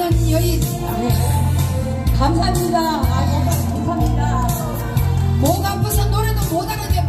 없는 여인. 감사합니다. 아, 감사합니다. 목 아파서 노래도 못하는데